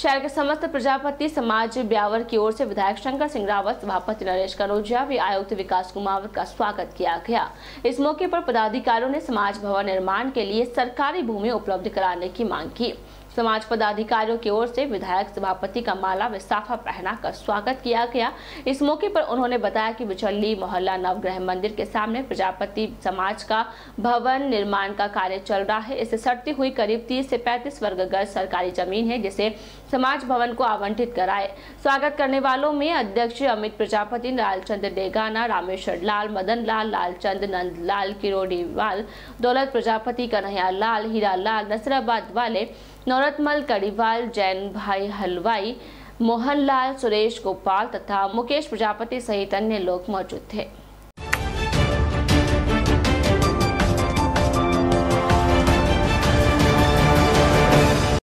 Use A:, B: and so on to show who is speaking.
A: शहर के समस्त प्रजापति समाज ब्यावर की ओर से विधायक शंकर सिंह रावत, सभापति नरेश कनौजिया व आयुक्त विकास कुमार का स्वागत किया गया। इस मौके पर पदाधिकारियों ने समाज भवन निर्माण के लिए सरकारी भूमि उपलब्ध कराने की मांग की। समाज पदाधिकारियों की ओर से विधायक सभापति का माला व साफा पहनाकर स्वागत किया गया। इस मौके पर उन्होंने बताया कि बिचल्ली मोहल्ला नवग्रह मंदिर के सामने प्रजापति समाज का भवन निर्माण का कार्य चल रहा है। इसे सड़ती हुई करीब 30 से 35 वर्ग गज सरकारी ज़मीन है, जिसे समाज भवन को आवंटित कराए। स्वागत करने वालों में अध्यक्ष अमित प्रजापति, लालचंद डेगाना, रामेश्वर लाल, मदन लाल, लालचंद नंद लाल किरोड़ीवाल दौलत प्रजापति, कन्हैया लाल, हीरा लाल, नसराबाद वाले नौरतमल कड़ीवाल, जैन भाई हलवाई, मोहनलाल, सुरेश गोपाल तथा मुकेश प्रजापति सहित अन्य लोग मौजूद थे।